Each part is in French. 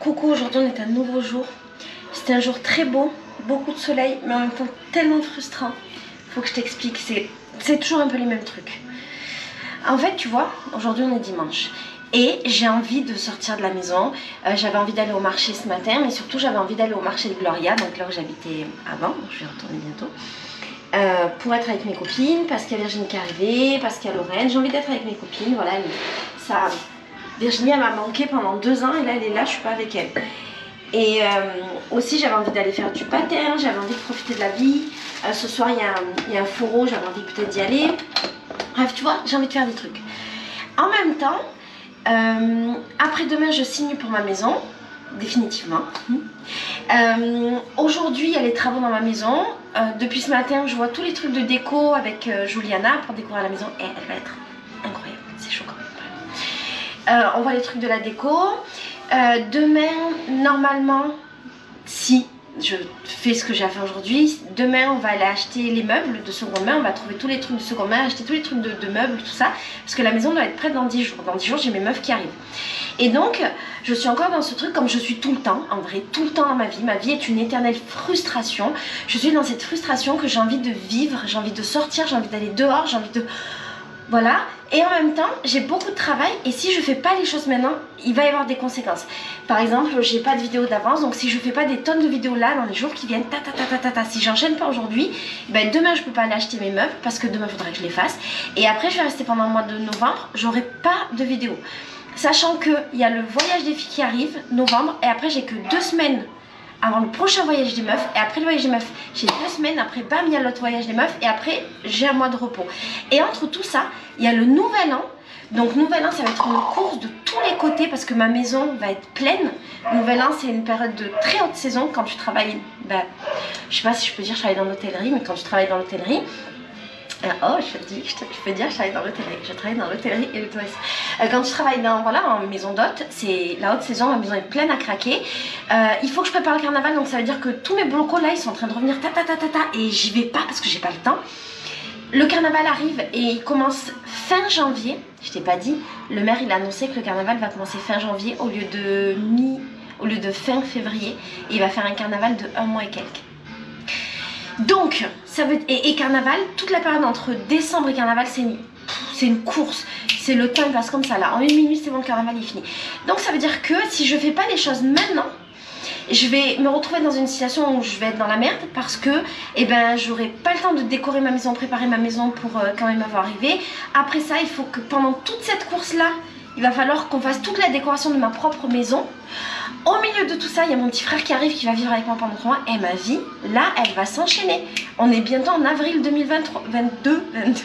Coucou, aujourd'hui on est un nouveau jour. C'était un jour très beau, beaucoup de soleil, mais en même temps tellement frustrant. Faut que je t'explique, c'est toujours un peu les mêmes trucs. En fait, tu vois, aujourd'hui on est dimanche. Et j'ai envie de sortir de la maison. Euh, j'avais envie d'aller au marché ce matin, mais surtout j'avais envie d'aller au marché de Gloria, donc là où j'habitais avant, je vais retourner bientôt. Euh, pour être avec mes copines, parce qu'il y a Virginie qui est arrivée, parce qu'il y a Lorraine. J'ai envie d'être avec mes copines, voilà, ça, Virginie, elle m'a manqué pendant deux ans et là, elle est là, je suis pas avec elle. Et euh, aussi, j'avais envie d'aller faire du patin, j'avais envie de profiter de la vie. Euh, ce soir, il y, a un, fourreau, j'avais envie peut-être d'y aller. Bref, tu vois, j'ai envie de faire des trucs. En même temps, euh, après demain, je signe pour ma maison, définitivement. Aujourd'hui, il y a les travaux dans ma maison. depuis ce matin, je vois tous les trucs de déco avec Juliana pour décorer la maison et elle va être on voit les trucs de la déco. Euh, demain, normalement, si je fais ce que j'ai à faire aujourd'hui, demain on va aller acheter les meubles de seconde main, on va trouver tous les trucs de seconde main, acheter tous les trucs de, meubles, tout ça, parce que la maison doit être prête dans 10 jours. Dans 10 jours, j'ai mes meufs qui arrivent. Et donc, je suis encore dans ce truc comme je suis tout le temps, en vrai, tout le temps dans ma vie. Ma vie est une éternelle frustration. Je suis dans cette frustration que j'ai envie de vivre, j'ai envie de sortir, j'ai envie d'aller dehors, j'ai envie de voilà. Et en même temps, j'ai beaucoup de travail et si je fais pas les choses maintenant, il va y avoir des conséquences. Par exemple, j'ai pas de vidéo d'avance, donc si je fais pas des tonnes de vidéos là dans les jours qui viennent, ta ta ta ta ta, ta si j'enchaîne pas aujourd'hui, ben demain je peux pas aller acheter mes meubles parce que demain il faudrait que je les fasse. Et après je vais rester pendant le mois de novembre, j'aurai pas de vidéo. Sachant qu'il y a le voyage des filles qui arrive, novembre, et après j'ai que deux semaines avant le prochain voyage des meufs. Et après le voyage des meufs, j'ai deux semaines. Après, bam, il y a l'autre voyage des meufs. Et après, j'ai un mois de repos. Et entre tout ça, il y a le nouvel an. Donc nouvel an, ça va être une course de tous les côtés parce que ma maison va être pleine. Nouvel an, c'est une période de très haute saison quand tu travailles, ben, je sais pas si je peux dire je travaille dans l'hôtellerie, mais quand tu travailles dans l'hôtellerie, oh, je dire, je, peux dire, je travaille dans l'hôtellerie. Je travaille dans l'hôtellerie et le tourisme. Euh, quand je travaille dans, voilà, en maison d'hôte, c'est la haute saison, ma maison est pleine à craquer. Euh, il faut que je prépare le carnaval, donc ça veut dire que tous mes blocos là, ils sont en train de revenir ta ta ta ta ta, et j'y vais pas parce que j'ai pas le temps. Le carnaval arrive et il commence fin janvier. Je t'ai pas dit, le maire il a annoncé que le carnaval va commencer fin janvier au lieu de mi, au lieu de fin février. Et il va faire un carnaval de un mois et quelques. Donc, ça veut et, carnaval, toute la période entre décembre et carnaval, c'est une, une course. C'est le temps, passe comme ça là. En une minute, c'est bon, le carnaval est fini. Donc, ça veut dire que si je fais pas les choses maintenant, je vais me retrouver dans une situation où je vais être dans la merde parce que eh ben j'aurai pas le temps de décorer ma maison, préparer ma maison pour euh, quand même avoir arrivé. Après ça, il faut que pendant toute cette course là, il va falloir qu'on fasse toute la décoration de ma propre maison. Au milieu de tout ça, il y a mon petit frère qui arrive, qui va vivre avec moi pendant trois mois. Et ma vie, là, elle va s'enchaîner. On est bientôt en avril 2023, 22, 22.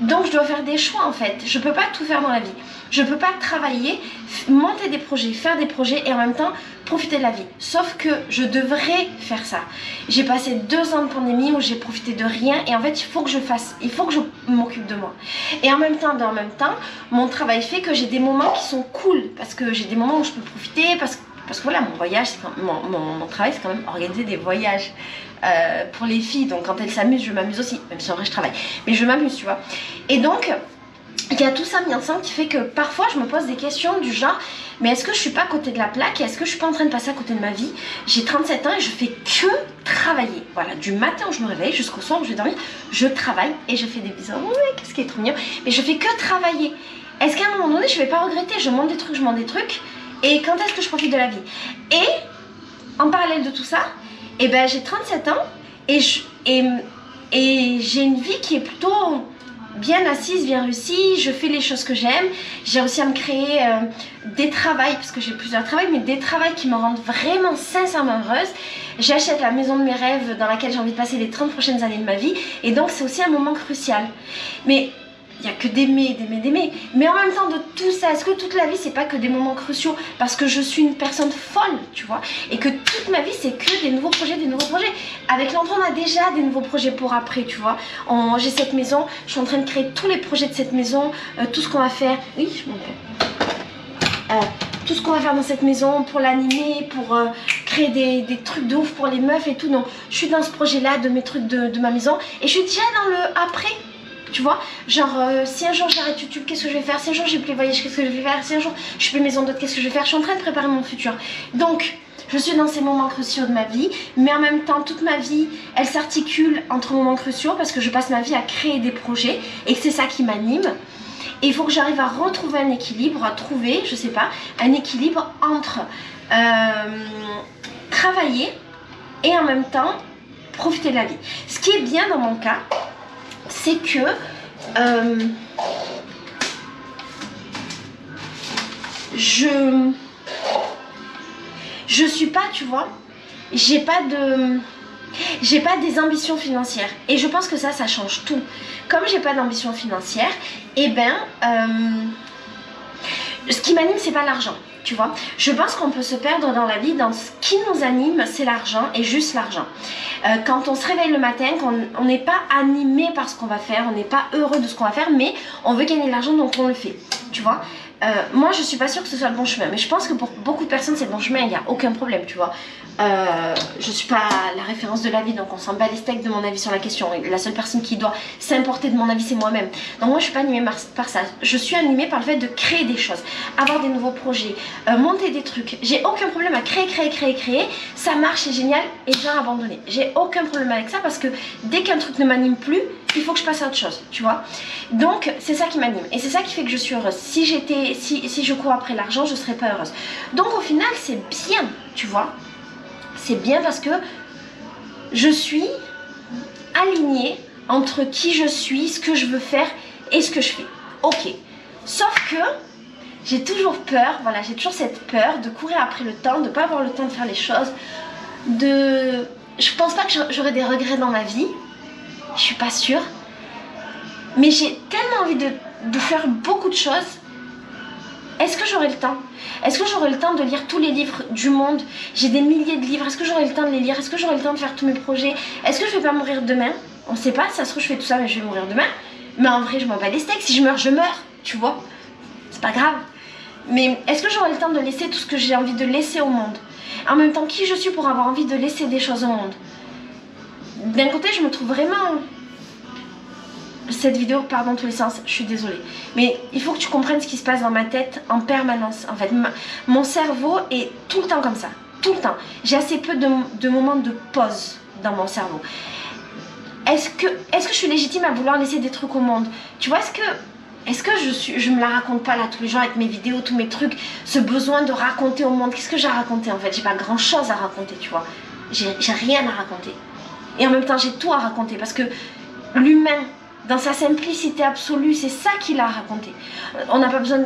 Donc je dois faire des choix en fait. Je peux pas tout faire dans la vie. Je peux pas travailler, monter des projets, faire des projets et en même temps profiter de la vie. Sauf que je devrais faire ça. J'ai passé deux ans de pandémie où j'ai profité de rien et en fait il faut que je fasse, il faut que je m'occupe de moi. Et en même temps, en même temps, mon travail fait que j'ai des moments qui sont cool parce que j'ai des moments où je peux profiter parce que parce voilà, mon voyage, mon, mon, travail, c'est quand même organiser des voyages euh, pour les filles. Donc quand elles s'amusent, je m'amuse aussi. Même si en vrai, je travaille. Mais je m'amuse, tu vois. Et donc, il y a tout ça mis ensemble qui fait que parfois, je me pose des questions du genre mais est-ce que je suis pas à côté de la plaque? Est-ce que je suis pas en train de passer à côté de ma vie? J'ai 37 ans et je fais que travailler. Voilà, du matin où je me réveille jusqu'au soir où je vais dormir, je travaille et je fais des bisous. Oui, qu'est-ce qui est trop mignon. Mais je fais que travailler. Est-ce qu'à un moment donné, je vais pas regretter? Je monte des trucs, je monte des trucs. Et quand est-ce que je profite de la vie? Et en parallèle de tout ça, eh ben, j'ai 37 ans et, et, et j'ai une vie qui est plutôt bien assise, bien réussie, je fais les choses que j'aime. J'ai réussi à me créer euh, des travails, parce que j'ai plusieurs travails, mais des travails qui me rendent vraiment sincèrement heureuse. J'achète la maison de mes rêves dans laquelle j'ai envie de passer les 30 prochaines années de ma vie. Et donc c'est aussi un moment crucial. Mais il n'y a que d'aimer, d'aimer, d'aimer. Mais en même temps de tout ça, est-ce que toute la vie c'est pas que des moments cruciaux Parce que je suis une personne folle, tu vois. Et que toute ma vie c'est que des nouveaux projets, des nouveaux projets. Avec l'enfant on a déjà des nouveaux projets pour après, tu vois. J'ai cette maison, je suis en train de créer tous les projets de cette maison, euh, tout ce qu'on va faire. Oui, je m'en euh, tout ce qu'on va faire dans cette maison pour l'animer, pour euh, créer des, trucs de ouf pour les meufs et tout. Donc je suis dans ce projet là de mes trucs de ma maison et je suis déjà dans le après Tu vois Genre, euh, si un jour j'arrête YouTube, qu'est-ce que je vais faire? Si un jour j'ai plus les voyages, qu'est-ce que je vais faire? Si un jour je fais maison d'hôte, qu'est-ce que je vais faire? Je suis en train de préparer mon futur. Donc, je suis dans ces moments cruciaux de ma vie, mais en même temps, toute ma vie, elle s'articule entre moments cruciaux parce que je passe ma vie à créer des projets et c'est ça qui m'anime. Et il faut que j'arrive à retrouver un équilibre, à trouver, je sais pas, un équilibre entre euh, travailler et en même temps profiter de la vie. Ce qui est bien dans mon cas, c'est que euh, je je suis pas, tu vois, j'ai pas de j'ai pas des ambitions financières. Et je pense que ça ça change tout. Comme j'ai pas d'ambition financière et eh ben euh, ce qui m'anime c'est pas l'argent tu vois je pense qu'on peut se perdre dans la vie dans ce qui nous anime c'est l'argent et juste l'argent. Euh, quand on se réveille le matin qu'on n'est pas animé par ce qu'on va faire on n'est pas heureux de ce qu'on va faire mais on veut gagner de l'argent donc on le fait. Tu vois euh, moi, je suis pas sûre que ce soit le bon chemin, mais je pense que pour beaucoup de personnes, c'est le bon chemin, il n'y a aucun problème, tu vois. Euh, je suis pas la référence de la vie, donc on s'en bat les steaks de mon avis sur la question. La seule personne qui doit s'importer de mon avis, c'est moi-même. Donc moi, je suis pas animée par, ça. Je suis animée par le fait de créer des choses, avoir des nouveaux projets, euh, monter des trucs. J'ai aucun problème à créer, créer, créer, créer. Ça marche, c'est génial, et j'ai abandonné. J'ai aucun problème avec ça parce que dès qu'un truc ne m'anime plus, il faut que je passe à autre chose, tu vois. Donc c'est ça qui m'anime et c'est ça qui fait que je suis heureuse. Si j'étais, si, je cours après l'argent, je serais pas heureuse. Donc au final, c'est bien, tu vois c'est bien parce que je suis alignée entre qui je suis, ce que je veux faire et ce que je fais. Ok. Sauf que j'ai toujours peur, voilà, j'ai toujours cette peur de courir après le temps, de ne pas avoir le temps de faire les choses, de... Je pense pas que j'aurai des regrets dans ma vie, je suis pas sûre, mais j'ai tellement envie de, faire beaucoup de choses est-ce que j'aurai le temps? Est-ce que j'aurai le temps de lire tous les livres du monde? J'ai des milliers de livres. Est-ce que j'aurai le temps de les lire? Est-ce que j'aurai le temps de faire tous mes projets? Est-ce que je vais pas mourir demain? On sait pas, ça se trouve je fais tout ça mais je vais mourir demain. Mais en vrai je m'en bats les steaks. Si je meurs, je meurs. Tu vois C'est pas grave. Mais est-ce que j'aurai le temps de laisser tout ce que j'ai envie de laisser au monde? En même temps, qui je suis pour avoir envie de laisser des choses au monde? D'un côté, je me trouve vraiment cette vidéo part dans tous les sens, je suis désolée. Mais il faut que tu comprennes ce qui se passe dans ma tête en permanence. En fait, mon cerveau est tout le temps comme ça. Tout le temps. J'ai assez peu de, moments de pause dans mon cerveau. Est-ce que, est que je suis légitime à vouloir laisser des trucs au monde? Tu vois, est-ce que, est que je, suis, je me la raconte pas là tous les jours avec mes vidéos, tous mes trucs, ce besoin de raconter au monde? Qu'est-ce que j'ai à raconter en fait? J'ai pas grand chose à raconter, tu vois. J'ai rien à raconter. Et en même temps, j'ai tout à raconter parce que l'humain dans sa simplicité absolue, c'est ça qu'il a raconté. On n'a pas besoin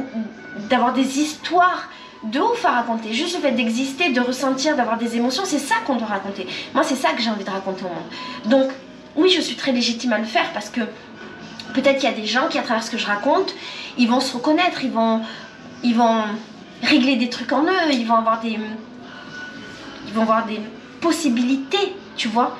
d'avoir des histoires de ouf à raconter. Juste le fait d'exister, de ressentir, d'avoir des émotions, c'est ça qu'on doit raconter. Moi, c'est ça que j'ai envie de raconter au monde. Donc, oui, je suis très légitime à le faire parce que peut-être qu'il y a des gens qui, à travers ce que je raconte, ils vont se reconnaître, ils vont, ils vont régler des trucs en eux, ils vont avoir des, ils vont avoir des possibilités, tu vois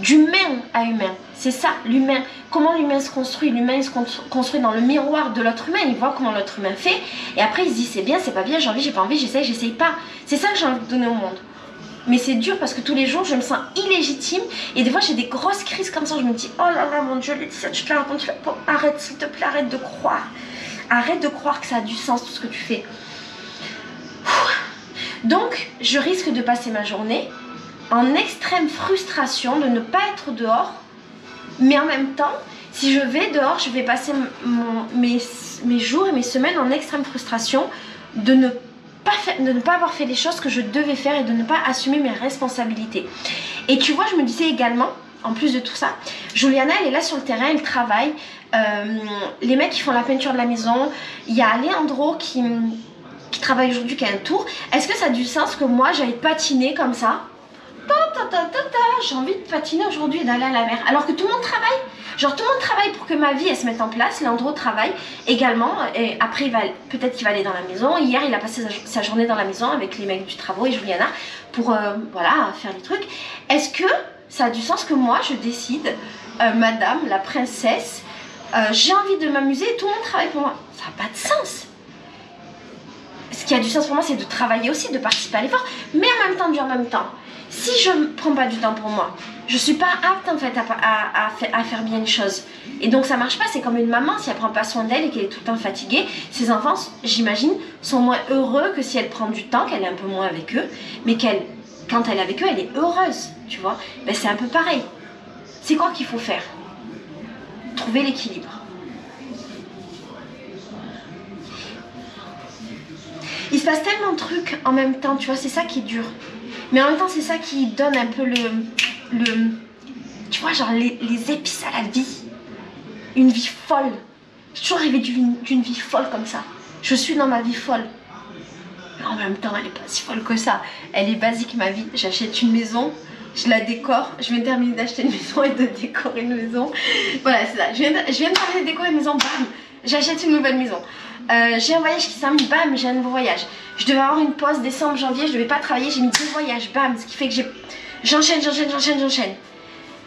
d'humain à humain. C'est ça, l'humain. Comment l'humain se construit? L'humain se construit dans le miroir de l'autre humain. Il voit comment l'autre humain fait. Et après, il se dit c'est bien, c'est pas bien, j'ai envie, j'ai pas envie, j'essaye, j'essaye pas. C'est ça que j'ai envie de donner au monde. Mais c'est dur parce que tous les jours, je me sens illégitime. Et des fois, j'ai des grosses crises comme ça. Je me dis oh là là, mon Dieu, Laetitia, tu te la racontes. Arrête, s'il te plaît, arrête de croire. Arrête de croire que ça a du sens tout ce que tu fais. Donc, je risque de passer ma journée en extrême frustration de ne pas être dehors, mais en même temps, si je vais dehors, je vais passer mes, jours et mes semaines en extrême frustration de ne, pas de ne pas avoir fait les choses que je devais faire et de ne pas assumer mes responsabilités. Et tu vois, je me disais également, en plus de tout ça, Juliana, elle est là sur le terrain, elle travaille. Euh, les mecs qui font la peinture de la maison. Il y a Leandro qui, qui travaille aujourd'hui, qui a un tour. Est-ce que ça a du sens que moi, j'aille patiner comme ça? J'ai envie de patiner aujourd'hui et d'aller à la mer. Alors que tout le monde travaille. Genre tout le monde travaille pour que ma vie elle se mette en place. Leandro travaille également. Et après, peut-être qu'il va aller dans la maison. Hier, il a passé sa, journée dans la maison avec les mecs du travail et Juliana pour euh, voilà, faire les trucs. Est-ce que ça a du sens que moi je décide, euh, madame, la princesse, euh, j'ai envie de m'amuser et tout le monde travaille pour moi? Ça n'a pas de sens ce qui a du sens pour moi, c'est de travailler aussi, de participer à l'effort, mais en même temps, du en même temps Si je ne prends pas du temps pour moi, je suis pas apte en fait à, à, faire bien les choses. Et donc ça marche pas, c'est comme une maman, si elle prend pas soin d'elle et qu'elle est tout le temps fatiguée, ses enfants, j'imagine, sont moins heureux que si elle prend du temps, qu'elle est un peu moins avec eux, mais qu'elle, quand elle est avec eux, elle est heureuse, tu vois. Ben, c'est un peu pareil. C'est quoi qu'il faut faire? Trouver l'équilibre. Il se passe tellement de trucs en même temps, tu vois, c'est ça qui est dur. Mais en même temps, c'est ça qui donne un peu le. le tu vois, genre les, épices à la vie. Une vie folle. J'ai toujours rêvé d'une vie folle comme ça. Je suis dans ma vie folle. Mais en même temps, elle est pas si folle que ça. Elle est basique, ma vie. J'achète une maison, je la décore. Je viens de terminer d'acheter une maison et de décorer une maison. Voilà, c'est ça. Je viens, de, je viens de terminer de décorer une maison, bam, j'achète une nouvelle maison. Euh, j'ai un voyage qui s'en bam, j'ai un nouveau voyage. Je devais avoir une pause décembre, janvier, je devais pas travailler, j'ai mis deux voyages, bam, ce qui fait que. J'enchaîne, j'enchaîne, j'enchaîne, j'enchaîne.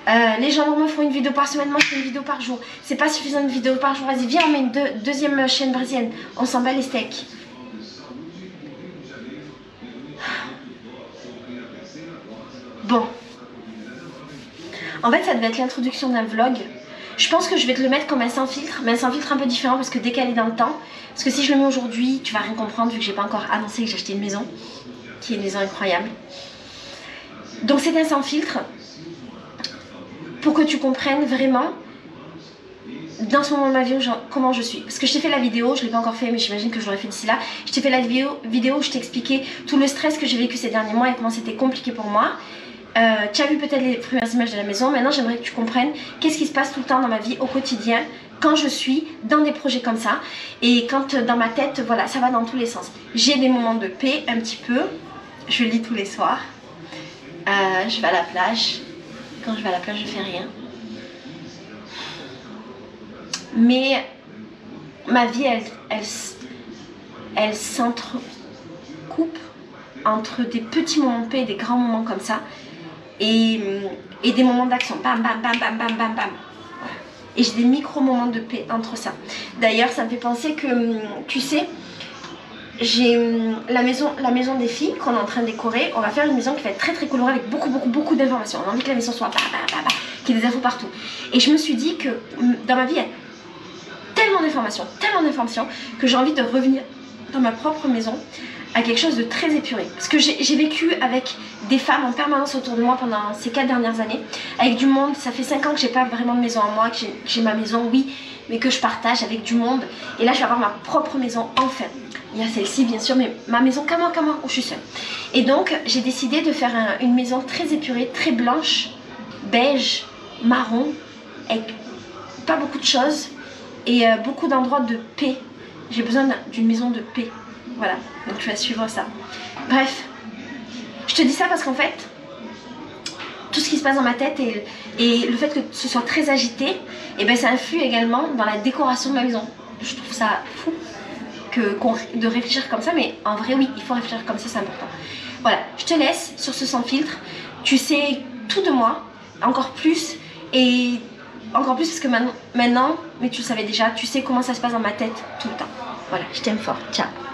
Euh, les gens me font une vidéo par semaine, moi je fais une vidéo par jour. C'est pas suffisant une vidéo par jour, vas-y, viens, on met une deuxième chaîne brésilienne. On s'en bat les steaks. Bon. En fait, ça devait être l'introduction d'un vlog. Je pense que je vais te le mettre comme un sans filtre, mais un sans filtre un peu différent parce que décalé dans le temps. Parce que si je le mets aujourd'hui, tu vas rien comprendre vu que j'ai pas encore annoncé que j'ai acheté une maison, qui est une maison incroyable. Donc c'est un sans filtre pour que tu comprennes vraiment dans ce moment de ma vie comment je suis. Parce que je t'ai fait la vidéo, je l'ai pas encore fait mais j'imagine que je l'aurais fait d'ici là. Je t'ai fait la vidéo, vidéo où je t'expliquais tout le stress que j'ai vécu ces derniers mois et comment c'était compliqué pour moi. Euh, tu as vu peut-être les premières images de la maison. Maintenant, j'aimerais que tu comprennes qu'est-ce qui se passe tout le temps dans ma vie au quotidien quand je suis dans des projets comme ça et quand euh, dans ma tête, voilà, ça va dans tous les sens. J'ai des moments de paix un petit peu. Je lis tous les soirs. Euh, je vais à la plage. Quand je vais à la plage, je fais rien. Mais ma vie, elle, elle, elle s'entrecoupe entre des petits moments de paix et des grands moments comme ça et, et des moments d'action. Bam, bam, bam, bam, bam, bam, bam. Et j'ai des micro-moments de paix entre ça. D'ailleurs, ça me fait penser que, tu sais, j'ai la maison, la maison des filles qu'on est en train de décorer. On va faire une maison qui va être très très colorée avec beaucoup beaucoup beaucoup d'informations. On a envie que la maison soit bah, bah, bah, qu'il y ait des infos partout. Et je me suis dit que dans ma vie, il y a tellement d'informations, tellement d'informations que j'ai envie de revenir dans ma propre maison à quelque chose de très épuré. Parce que j'ai vécu avec des femmes en permanence autour de moi pendant ces quatre dernières années, avec du monde. Ça fait cinq ans que j'ai pas vraiment de maison à moi, que j'ai ma maison, oui, mais que je partage avec du monde. Et là, je vais avoir ma propre maison enfin. Il y a celle-ci, bien sûr, mais ma maison comme moi, comme moi, où je suis seule. Et donc, j'ai décidé de faire une maison très épurée, très blanche, beige, marron, avec pas beaucoup de choses et euh, beaucoup d'endroits de paix. J'ai besoin d'une maison de paix. Voilà, donc tu vas suivre ça. Bref, je te dis ça parce qu'en fait, tout ce qui se passe dans ma tête et, le fait que ce soit très agité, et eh ben ça influe également dans la décoration de ma maison. Je trouve ça fou que, de réfléchir comme ça, mais en vrai oui, il faut réfléchir comme ça, c'est important. Voilà, je te laisse sur ce sans filtre. Tu sais tout de moi, encore plus, et encore plus parce que maintenant, maintenant, mais tu le savais déjà, tu sais comment ça se passe dans ma tête tout le temps. Voilà, je t'aime fort. Ciao